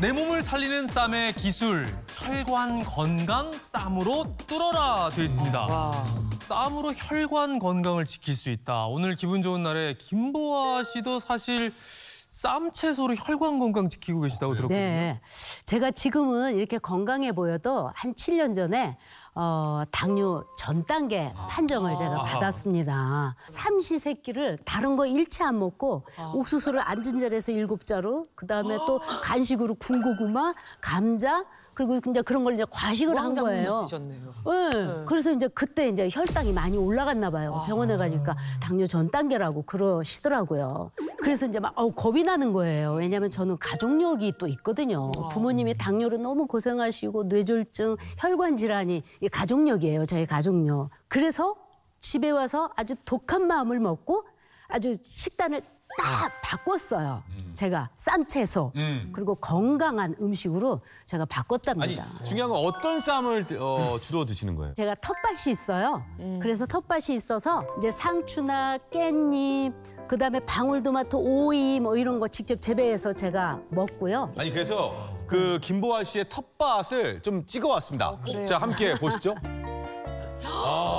내 몸을 살리는 쌈의 기술, 혈관 건강 쌈으로 뚫어라 되어 있습니다. 쌈으로 혈관 건강을 지킬 수 있다. 오늘 기분 좋은 날에 김보아 씨도 사실 쌈 채소로 혈관 건강 지키고 계시다고 들었거든요. 네. 제가 지금은 이렇게 건강해 보여도 한 7년 전에 어, 당뇨 전 단계 판정을 제가 받았습니다. 삼시세끼를 다른 거 일체 안 먹고 옥수수를 앉은 자리에서 일곱 자루, 그다음에 또 간식으로 군고구마, 감자, 그리고 이제 그런 걸 이제 과식을 한 거예요. 드셨네요. 네. 그래서 이제 그때 이제 혈당이 많이 올라갔나 봐요. 병원에 가니까 당뇨 전 단계라고 그러시더라고요. 그래서 이제 막 어우, 겁이 나는 거예요. 왜냐하면 저는 가족력이 또 있거든요. 부모님이 당뇨로 너무 고생하시고 뇌졸중, 혈관 질환이 이 가족력이에요. 저희 가족력. 그래서 집에 와서 아주 독한 마음을 먹고 아주 식단을 딱 바꿨어요. 제가 쌈 채소 그리고 건강한 음식으로 제가 아니 바꿨답니다. 중요한 건 어떤 쌈을 어, 주로 드시는 거예요? 제가 텃밭이 있어요. 그래서 텃밭이 있어서 이제 상추나 깻잎, 그다음에 방울토마토, 오이 뭐 이런 거 직접 재배해서 제가 먹고요. 아니 그래서 그 김보아 씨의 텃밭을 좀 찍어 왔습니다. 자 함께 보시죠. 아,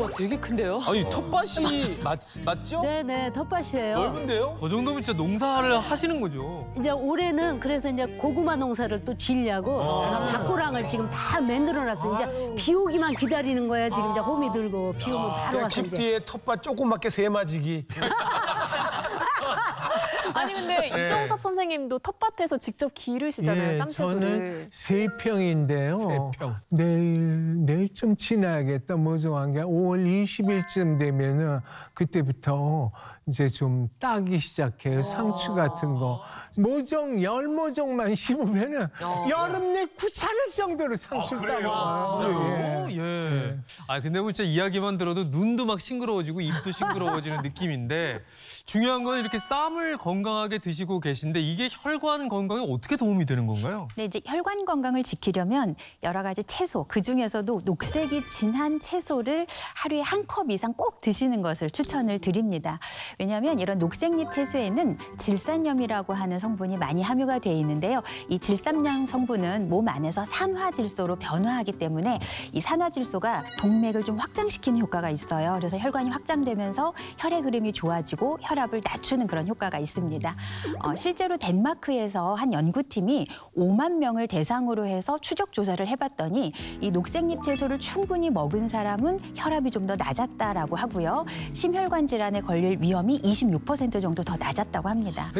우와, 되게 큰데요? 아니 텃밭이 맞 맞죠? 네네 텃밭이에요. 넓은데요? 그 정도면 진짜 농사를 하시는 거죠. 이제 올해는 그래서 이제 고구마 농사를 또 지려고 제가 밭고랑을 지금 다 만들어 놨어요. 이제 비 오기만 기다리는 거야. 지금 이제 홈이 들고 비 오면 바로 와서 집 이제. 뒤에 텃밭 조그맣게 세 마지기. 아니 근데 이정섭 선생님도 텃밭에서 직접 기르시잖아요 예, 쌈채소를. 저는 세 평인데요. 세 평. 내일 내일쯤 지나야겠다. 모종한 게 5월 20일쯤 되면은 그때부터 이제 좀 따기 시작해요. 상추 같은 거. 모종 열 모종만 심으면은 여름 내 귀찮을 정도로 상추 따먹어요. 예. 예. 아 근데 뭐 진짜 이야기만 들어도 눈도 막 싱그러워지고 입도 싱그러워지는 느낌인데 중요한 건 이렇게 쌈을 건강하게 드시고 계신데 이게 혈관 건강에 어떻게 도움이 되는 건가요? 네, 이제 혈관 건강을 지키려면 여러 가지 채소, 그 중에서도 녹색이 진한 채소를 하루에 한 컵 이상 꼭 드시는 것을 추천을 드립니다. 왜냐하면 이런 녹색잎 채소에는 질산염이라고 하는 성분이 많이 함유가 되어 있는데요. 이 질산염 성분은 몸 안에서 산화질소로 변화하기 때문에 이 산화질소가 동맥을 좀 확장시키는 효과가 있어요. 그래서 혈관이 확장되면서 혈의 흐름이 좋아지고 혈압을 낮추 는 그런 효과가 있습니다. 어, 실제로 덴마크에서 한 연구팀이 5만 명을 대상으로 해서 추적 조사를 해봤더니 이 녹색잎 채소를 충분히 먹은 사람은 혈압이 좀 더 낮았다라고 하고요. 심혈관 질환에 걸릴 위험이 26% 정도 더 낮았다고 합니다.